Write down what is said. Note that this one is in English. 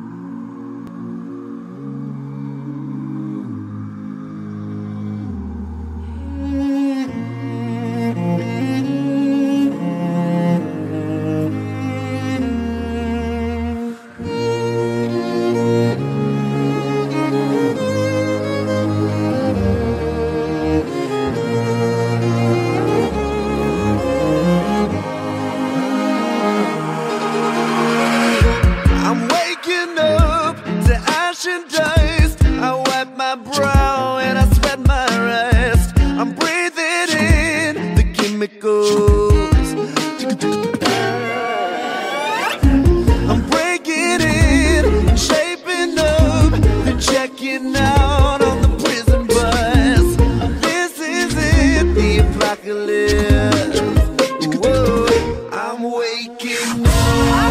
Mm. I'm breaking in, shaping up, and checking out on the prison bus. This is it, the apocalypse. I'm waking up.